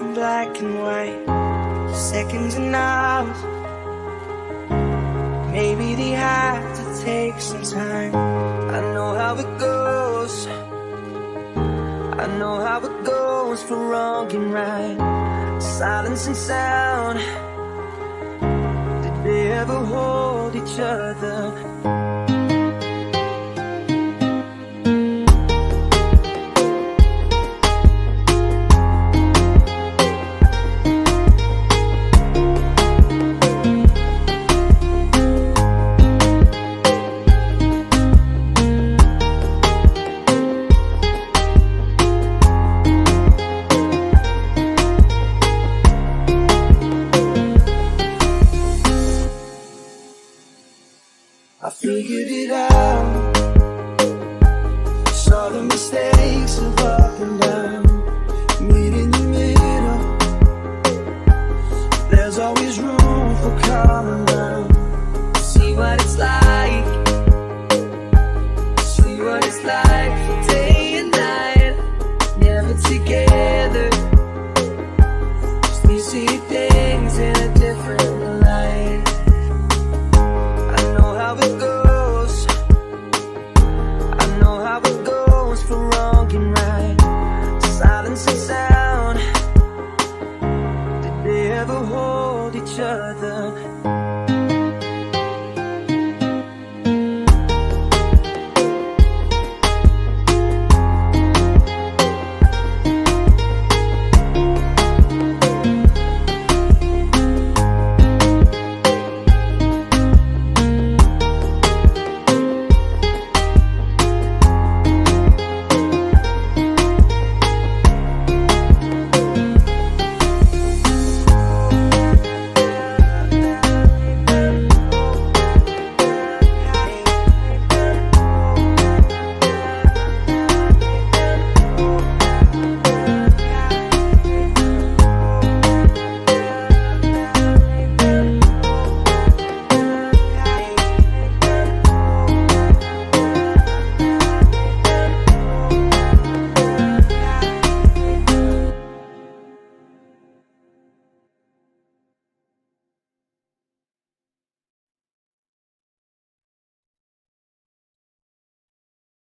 black and white, seconds and hours. Maybe they have to take some time. I know how it goes. I know how it goes for wrong and right. Silence and sound. Did they ever hold each other? I figured it out. Saw the mistakes of up and down. Meet in the middle. There's always room for calming down. See what it's like. See what it's like day and night. Never together. Just see things in a different جذب